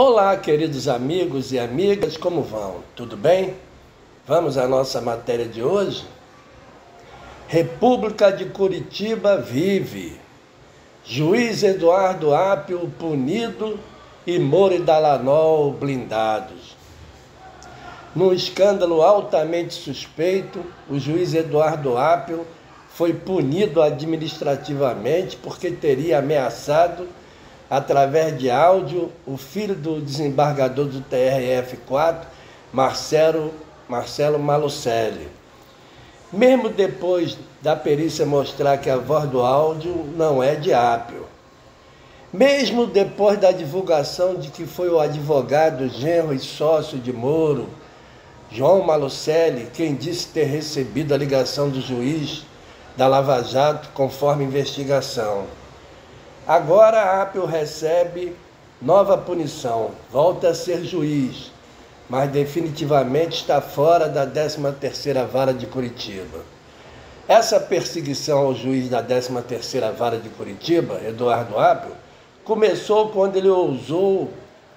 Olá, queridos amigos e amigas, como vão? Tudo bem? Vamos à nossa matéria de hoje? República de Curitiba vive. Juiz Eduardo Apio punido e Mori Dalanol blindados. Num escândalo altamente suspeito, o juiz Eduardo Apio foi punido administrativamente porque teria ameaçado através de áudio, o filho do desembargador do TRF-4, Marcelo, Marcelo Malucelli. Mesmo depois da perícia mostrar que a voz do áudio não é de Apio. Mesmo depois da divulgação de que foi o advogado, genro e sócio de Moro, João Malucelli, quem disse ter recebido a ligação do juiz da Lava Jato conforme investigação. Agora a Apple recebe nova punição, volta a ser juiz, mas definitivamente está fora da 13ª Vara de Curitiba. Essa perseguição ao juiz da 13ª Vara de Curitiba, Eduardo Apple, começou quando ele ousou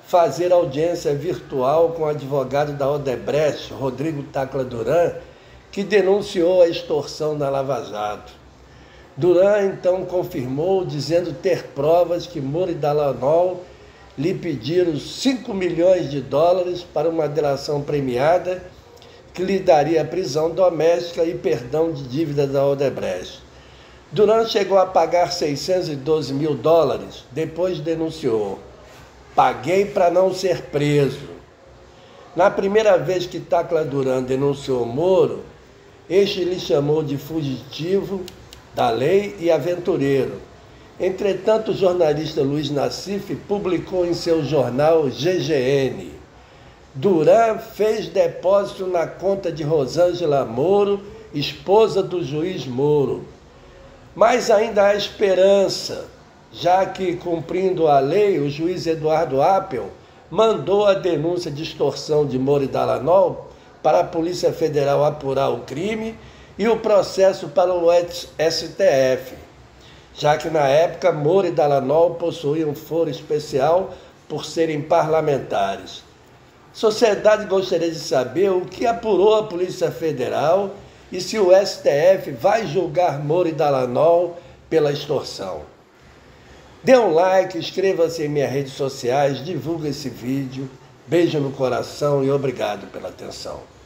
fazer audiência virtual com o advogado da Odebrecht, Rodrigo Tacla Duran, que denunciou a extorsão da Lava Jato. Duran então confirmou, dizendo ter provas que Moro e Dalanol lhe pediram 5 milhões de dólares para uma delação premiada que lhe daria prisão doméstica e perdão de dívida da Odebrecht. Duran chegou a pagar 612 mil dólares, depois denunciou: Paguei para não ser preso. Na primeira vez que Tacla Duran denunciou Moro, este lhe chamou de fugitivo da lei e aventureiro. Entretanto, o jornalista Luiz Nassif publicou em seu jornal GGN: Duran fez depósito na conta de Rosângela Moro, esposa do juiz Moro. Mas ainda há esperança, já que, cumprindo a lei, o juiz Eduardo Appel mandou a denúncia de extorsão de Moro e Dalanol para a Polícia Federal apurar o crime e o processo para o STF, já que na época Moro e Dalanol possuíam foro especial por serem parlamentares. Sociedade gostaria de saber o que apurou a Polícia Federal e se o STF vai julgar Moro e Dalanol pela extorsão. Dê um like, inscreva-se em minhas redes sociais, divulgue esse vídeo. Beijo no coração e obrigado pela atenção.